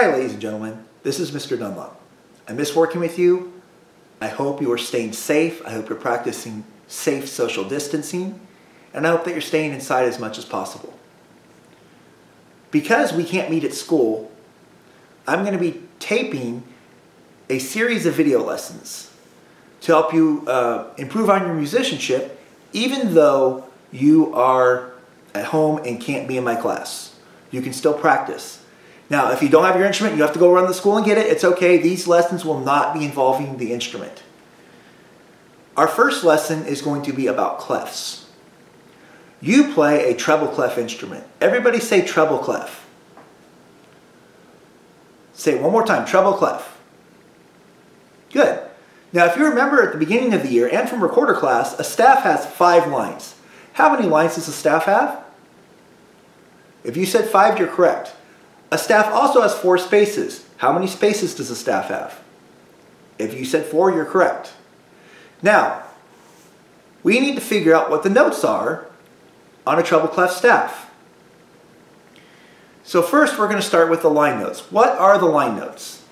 Hi, ladies and gentlemen. This is Mr. Dunlop. I miss working with you. I hope you are staying safe. I hope you're practicing safe social distancing. And I hope that you're staying inside as much as possible. Because we can't meet at school, I'm going to be taping a series of video lessons to help you uh, improve on your musicianship, even though you are at home and can't be in my class. You can still practice. Now, if you don't have your instrument, you have to go run the school and get it. It's okay. These lessons will not be involving the instrument. Our first lesson is going to be about clefs. You play a treble clef instrument. Everybody say treble clef. Say it one more time, treble clef. Good. Now, if you remember at the beginning of the year and from recorder class, a staff has five lines. How many lines does a staff have? If you said five, you're correct. A staff also has four spaces. How many spaces does a staff have? If you said four, you're correct. Now, we need to figure out what the notes are on a treble clef staff. So first we're going to start with the line notes. What are the line notes?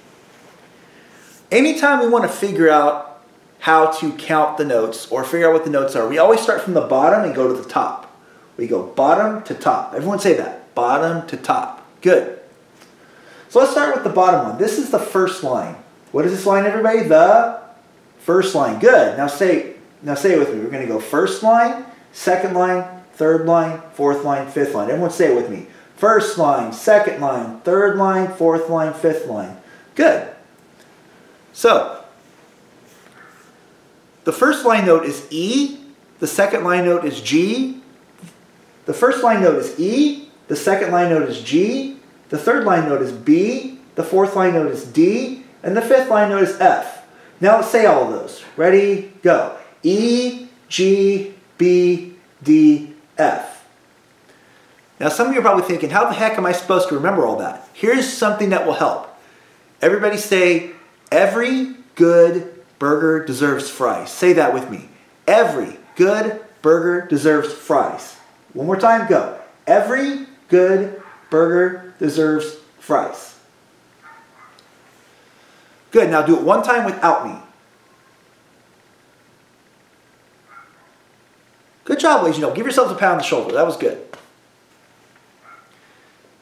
Anytime we want to figure out how to count the notes or figure out what the notes are, we always start from the bottom and go to the top. We go bottom to top. Everyone say that. Bottom to top. Good. So let's start with the bottom one. This is the first line. What is this line, everybody? The first line. Good. Now say, now say it with me. We're going to go first line, second line, third line, fourth line, fifth line. Everyone say it with me. First line, second line, third line, fourth line, fifth line. Good. So, the first line note is E, the second line note is G, the first line note is E, the second line note is G, the third line note is B, the fourth line note is D, and the fifth line note is F. Now let's say all of those. Ready? Go. E, G, B, D, F. Now some of you are probably thinking, how the heck am I supposed to remember all that? Here's something that will help. Everybody say, every good burger deserves fries. Say that with me. Every good burger deserves fries. One more time, go. Every good burger deserves fries. Good, now do it one time without me. Good job, ladies and gentlemen. Give yourselves a pat on the shoulder. That was good.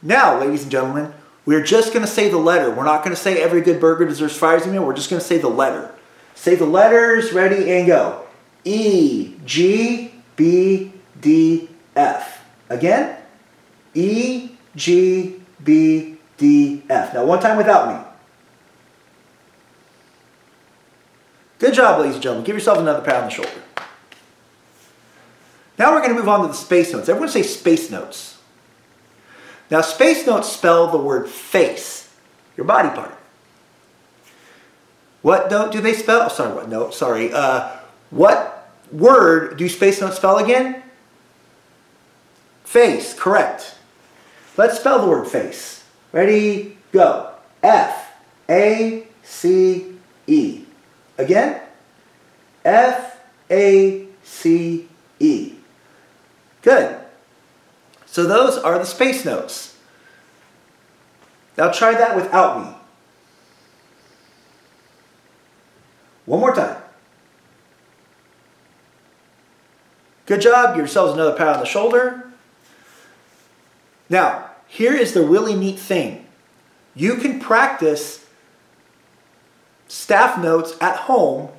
Now, ladies and gentlemen, we're just going to say the letter. We're not going to say every good burger deserves fries anymore. We're just going to say the letter. Say the letters, ready, and go. E, G, B, D, F. Again. E, G, B, D, F. Now one time without me. Good job, ladies and gentlemen. Give yourself another pat on the shoulder. Now we're going to move on to the space notes. Everyone say space notes. Now space notes spell the word face, your body part. What note do they spell? Oh, sorry, what note? Sorry. Uh, what word do space notes spell again? Face, correct. Let's spell the word face. Ready, go. F A C E. Again. F A C E. Good. So those are the space notes. Now try that without me. One more time. Good job. Give yourselves another pat on the shoulder. Now, here is the really neat thing. You can practice staff notes at home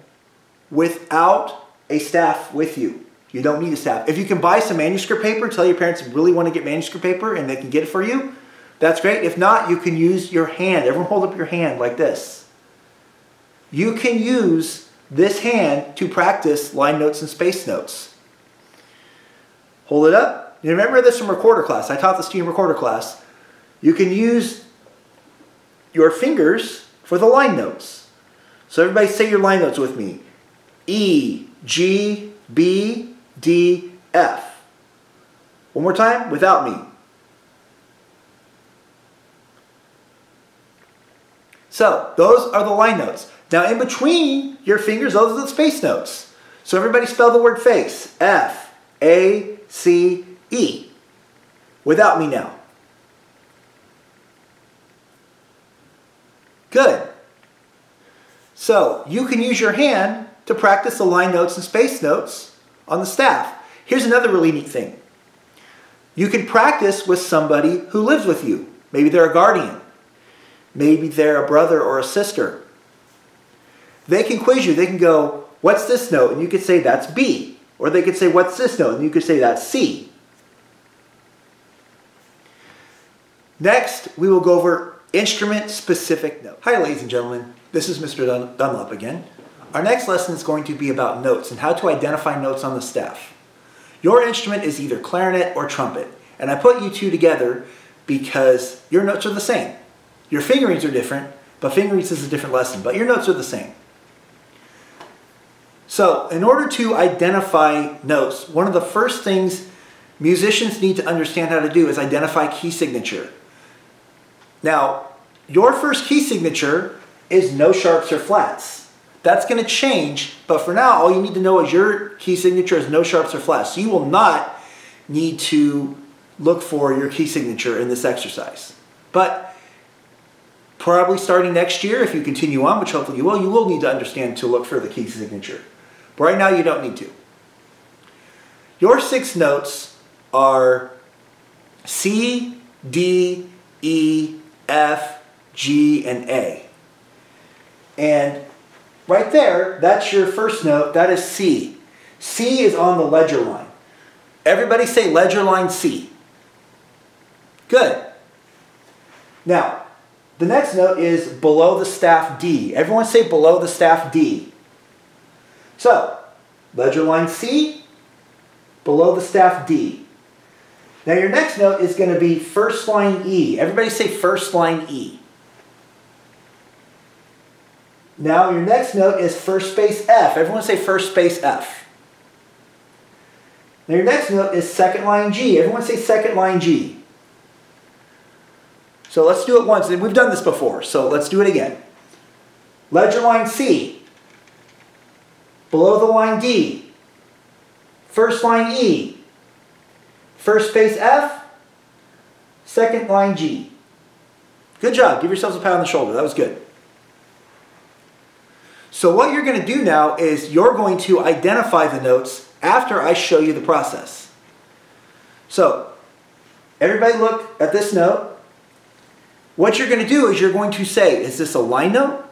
without a staff with you. You don't need a staff. If you can buy some manuscript paper, tell your parents you really want to get manuscript paper and they can get it for you, that's great. If not, you can use your hand. Everyone hold up your hand like this. You can use this hand to practice line notes and space notes. Hold it up. You remember this from recorder class. I taught this to you in recorder class. You can use your fingers for the line notes. So everybody say your line notes with me. E, G, B, D, F. One more time without me. So those are the line notes. Now in between your fingers, those are the space notes. So everybody spell the word face. F, A, C, E. Without me now. Good. So you can use your hand to practice the line notes and space notes on the staff. Here's another really neat thing. You can practice with somebody who lives with you. Maybe they're a guardian. Maybe they're a brother or a sister. They can quiz you. They can go, what's this note? And you could say, that's B. Or they could say, what's this note? And you could say, that's C. Next, we will go over instrument-specific notes. Hi, ladies and gentlemen. This is Mr. Dun Dunlop again. Our next lesson is going to be about notes and how to identify notes on the staff. Your instrument is either clarinet or trumpet, and I put you two together because your notes are the same. Your fingerings are different, but fingerings is a different lesson, but your notes are the same. So, in order to identify notes, one of the first things musicians need to understand how to do is identify key signature. Now, your first key signature is no sharps or flats. That's going to change, but for now, all you need to know is your key signature is no sharps or flats. So you will not need to look for your key signature in this exercise. But probably starting next year, if you continue on, which hopefully you will, you will need to understand to look for the key signature. But right now, you don't need to. Your six notes are C, D, E, F, G, and A. And right there, that's your first note. That is C. C is on the ledger line. Everybody say ledger line C. Good. Now, the next note is below the staff D. Everyone say below the staff D. So, ledger line C, below the staff D. Now your next note is going to be first line E. Everybody say first line E. Now your next note is first space F. Everyone say first space F. Now your next note is second line G. Everyone say second line G. So let's do it once. And we've done this before, so let's do it again. Ledger line C. Below the line D. First line E. First space F. Second line G. Good job. Give yourselves a pat on the shoulder. That was good. So what you're going to do now is you're going to identify the notes after I show you the process. So everybody look at this note. What you're going to do is you're going to say, is this a line note?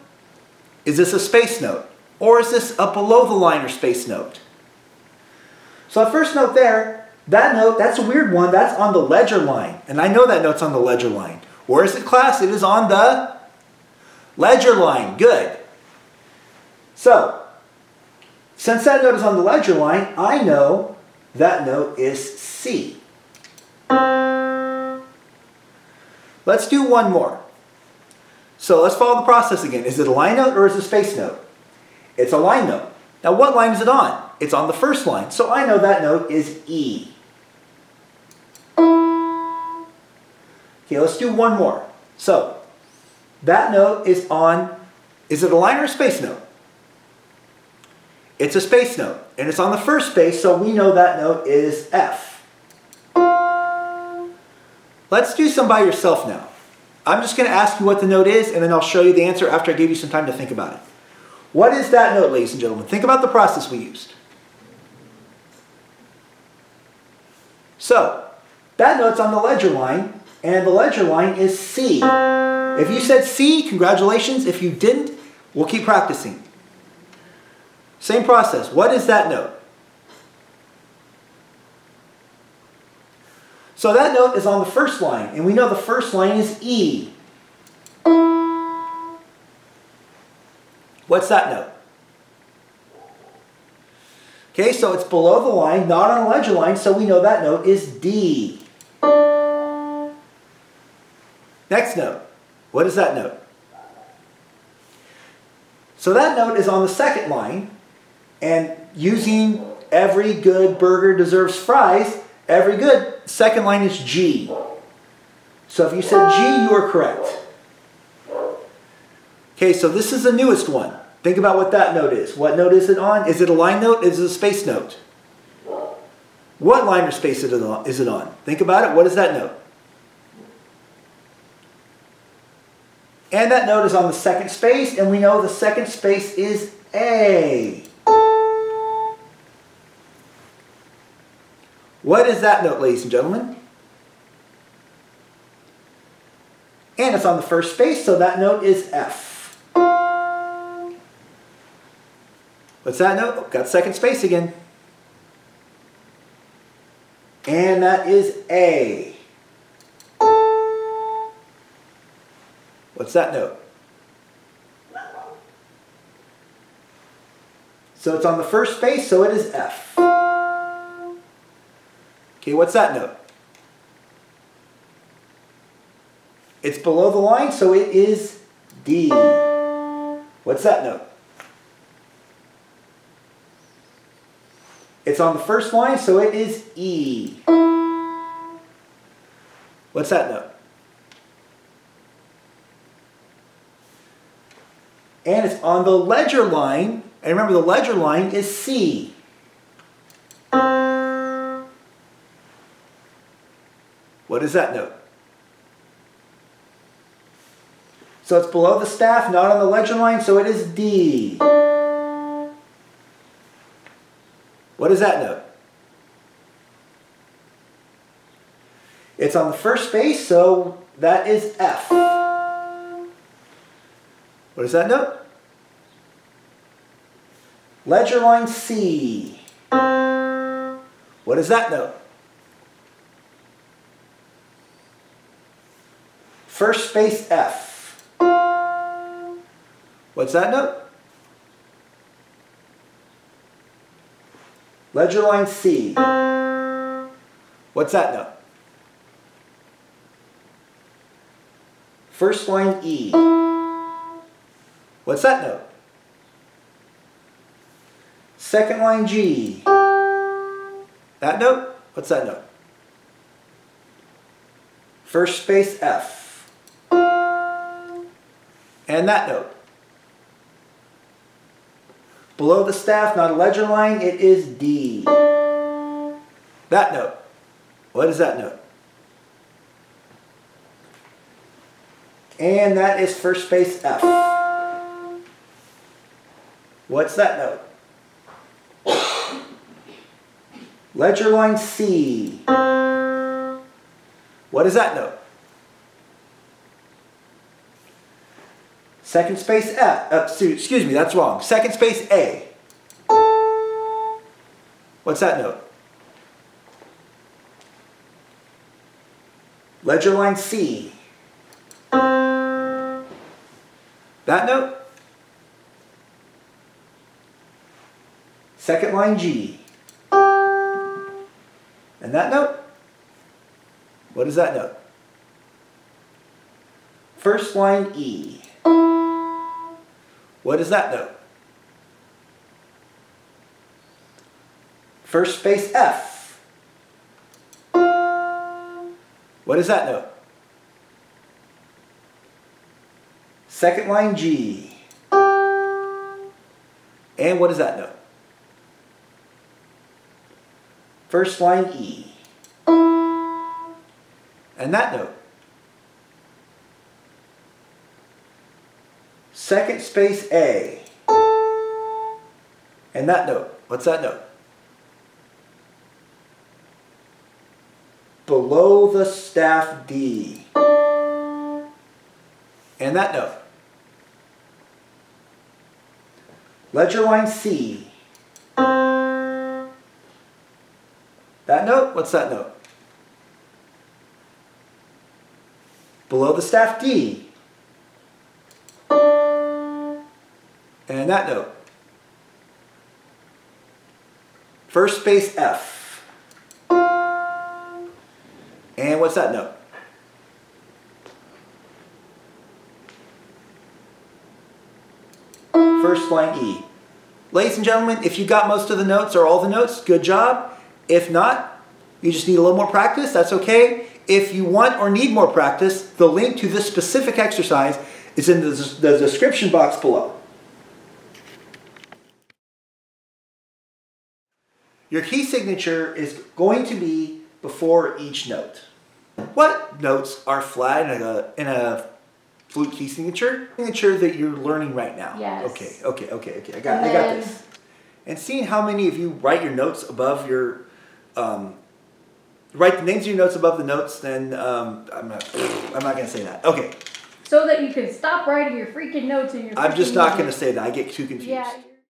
Is this a space note? Or is this a below the line or space note? So the first note there, that note, that's a weird one. That's on the ledger line. And I know that note's on the ledger line. Where is it, class? It is on the ledger line. Good. So, since that note is on the ledger line, I know that note is C. Let's do one more. So let's follow the process again. Is it a line note or is it a space note? It's a line note. Now what line is it on? It's on the first line. So I know that note is E. Okay, let's do one more. So that note is on, is it a line or a space note? It's a space note, and it's on the first space, so we know that note is F. Let's do some by yourself now. I'm just going to ask you what the note is, and then I'll show you the answer after I give you some time to think about it. What is that note, ladies and gentlemen? Think about the process we used. So, that note's on the ledger line, and the ledger line is C. If you said C, congratulations. If you didn't, we'll keep practicing. Same process. What is that note? So that note is on the first line, and we know the first line is E. What's that note? Okay, so it's below the line, not on the ledger line, so we know that note is D. Next note. What is that note? So that note is on the second line, and using every good burger deserves fries, every good, second line is G. So if you said G, you are correct. Okay, so this is the newest one. Think about what that note is. What note is it on? Is it a line note? Is it a space note? What line or space is it on? Think about it. What is that note? And that note is on the second space, and we know the second space is A. What is that note, ladies and gentlemen? And it's on the first space, so that note is F. What's that note? Oh, got second space again. And that is A. What's that note? So it's on the first space, so it is F. Okay, what's that note? It's below the line, so it is D. What's that note? It's on the first line, so it is E. What's that note? And it's on the ledger line, and remember the ledger line is C. What is that note? So it's below the staff, not on the ledger line, so it is D. What is that note? It's on the first space, so that is F. What is that note? Ledger line C. What is that note? First space F. What's that note? Ledger line C. What's that note? First line E. What's that note? Second line G. That note? What's that note? First space F. And that note? Below the staff, not a ledger line, it is D. That note. What is that note? And that is first space F. What's that note? Ledger line C. What is that note? Second space F. Uh, excuse me, that's wrong. Second space A. What's that note? Ledger line C. That note? Second line G. And that note? What is that note? First line E. What is that note? First space F. What is that note? Second line G. And what is that note? First line E. And that note? Second space A. And that note, what's that note? Below the staff D. And that note. Ledger line C. what's that note? Below the staff D. And that note. First space F. And what's that note? First line E. Ladies and gentlemen, if you got most of the notes or all the notes, good job. If not, you just need a little more practice, that's okay. If you want or need more practice, the link to this specific exercise is in the, the description box below. Your key signature is going to be before each note. What notes are flat in a, in a flute key signature, signature that you're learning right now. Yes. Okay, okay, okay, okay. I got, And I got this. And seeing how many of you write your notes above your, um, write the names of your notes above the notes, then um, I'm not, I'm not gonna say that. Okay, So that you can stop writing your freaking notes in your I'm just not gonna say that. I get too confused. Yeah.